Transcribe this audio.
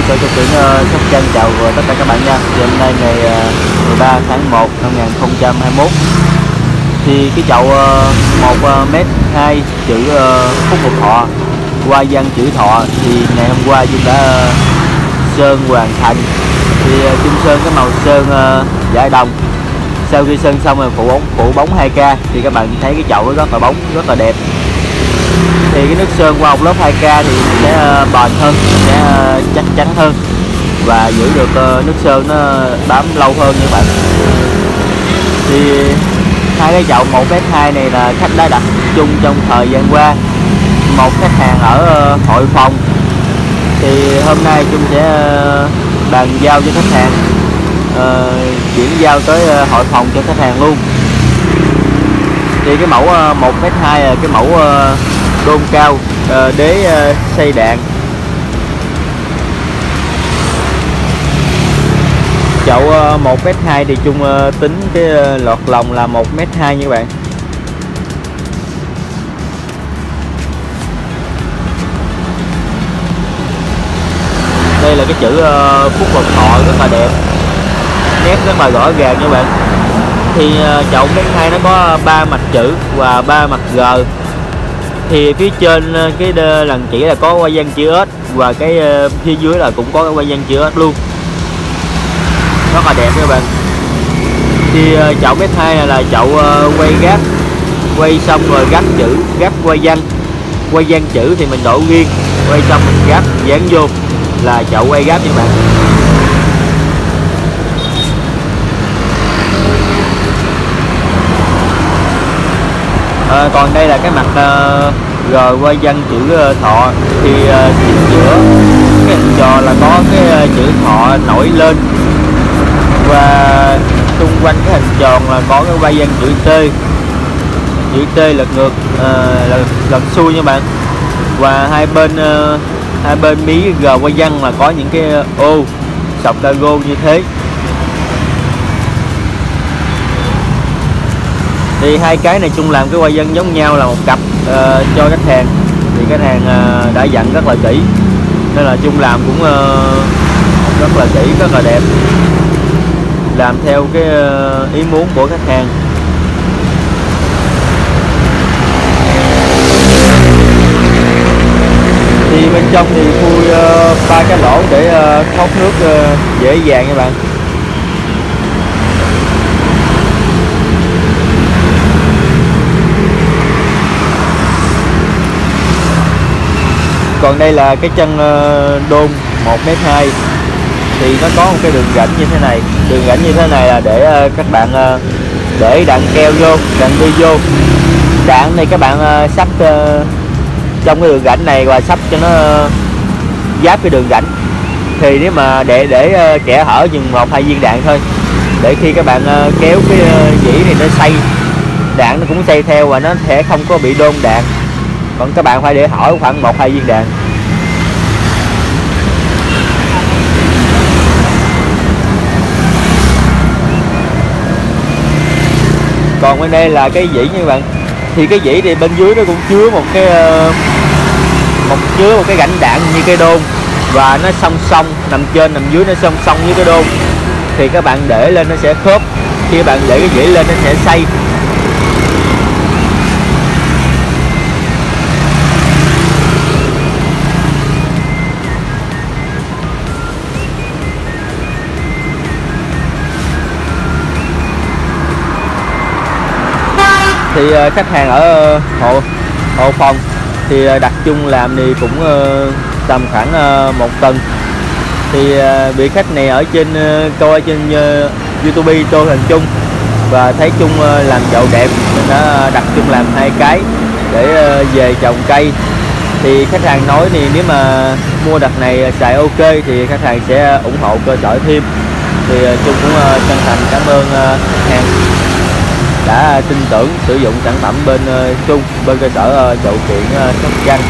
cơ sở trực tuyển Sóc Trăng chào tất cả các bạn nha. Thì hôm nay ngày ờ, 13 tháng 1 năm 2021 thì cái chậu ờ, 1 uh, ờ, mét 2 chữ Phúc Phục Thọ qua văn chữ Thọ thì ngày hôm qua chúng đã sơn hoàn thành. Thì chúng chung sơn cái màu sơn giải đồng. Sau khi sơn xong rồi phủ bóng phủ bóng 2k thì các bạn thấy cái chậu nó rất là bóng rất là đẹp thì cái nước sơn qua một lớp 2k thì sẽ ờ, bền hơn sẽ ờ, chắc chắn hơn và giữ được ờ, nước sơn nó bám lâu hơn như bạn. Thì hai cái chậu 1m2 này là khách đã đặt chung trong thời gian qua. Một khách hàng ở hội phòng. Thì hôm nay chung sẽ bàn giao cho khách hàng chuyển giao tới hội phòng cho khách hàng luôn. Thì cái mẫu 1m2 là cái mẫu đôn cao uh, đế uh, xây đạn. Chậu ờ, 1m2 thì chung tính cái lọt lòng là 1m2 như bạn. Đây là cái chữ phúc vật thọ rất là đẹp. Nét rất là rõ ràng nha bạn. Thì uh, chậu m hai nó có ba mặt chữ và ba mặt g thì phía trên ờ, cái lần chỉ là có quay văn chữ S và cái ờ, phía dưới là cũng có cái quay văn chữ S luôn. Rất là đẹp các bạn. Thì ờ, chậu m hai này là chậu quay gáp quay xong rồi gấp chữ gắp quay văn. Quay văn chữ thì mình đổ nghiêng quay xong mình gáp dán vô là chậu quay gáp nha bạn. À, còn đây là cái mặt uh, g qua dân chữ ờ, thọ. Thì uh, chính giữa cái hình trò là có cái uh, chữ thọ nổi lên. Và xung quanh cái hình tròn là có cái quay dân chữ T. Chữ T lật ngược uh, lật, lật xuôi nha bạn. Và hai bên uh, hai bên mí g quay dân là có những cái ô sọc cargo như thế. Thì hai cái này chung làm cái quay dân giống nhau là một cặp uh, cho khách hàng. Thì khách hàng uh, đã dặn rất là kỹ. Nên là chung làm cũng uh, rất là kỹ rất là đẹp. Làm theo cái uh, ý muốn của khách hàng. Thì bên trong thì khui ba uh, cái lỗ để uh, thoát nước uh, dễ dàng nha bạn. Còn đây là cái chân ờ, đôn 1m2 thì nó có một cái đường rãnh như thế này. Đường rãnh như thế này là để ờ, các bạn ờ, để đạn keo vô, đạn đi vô. Đạn này các bạn sắp trong cái đường rãnh này và sắp cho nó giáp cái đường rãnh. Thì nếu mà để để kẻ hở chừng một hai viên đạn thôi. Để khi các bạn kéo cái dĩ này nó xây đạn nó cũng xây theo và nó sẽ không có bị đôn đạn còn các bạn phải để hỏi khoảng một, hai viên đạn. Còn bên đây là cái dĩ như bạn. Thì cái dĩ thì bên dưới nó cũng chứa một cái ờ, một, chứa một cái rãnh đạn như cái đôn. Và nó song song, nằm trên, nằm dưới nó song song với cái đôn. Thì các bạn để lên nó sẽ khớp. Khi các bạn để cái dĩ lên, nó sẽ xây. Thì ờ, khách hàng ở ờ, hộ hộ phòng thì ờ, đặt chung làm thì cũng tầm khoảng một tuần. Thì bị vị khách này ở trên coi trên youtube tôi hình chung và thấy chung làm chậu đẹp nên đã đặt chung làm hai cái để về trồng cây. Thì khách hàng nói thì nếu mà mua đặt này xài ok thì khách hàng sẽ ủng hộ cơ sở thêm. Thì chung cũng chân thành cảm ơn khách hàng đã tin tưởng sử dụng sản phẩm bên ờ, chung bên cơ sở uh, chậu kiện ờ, Sóc Trăng.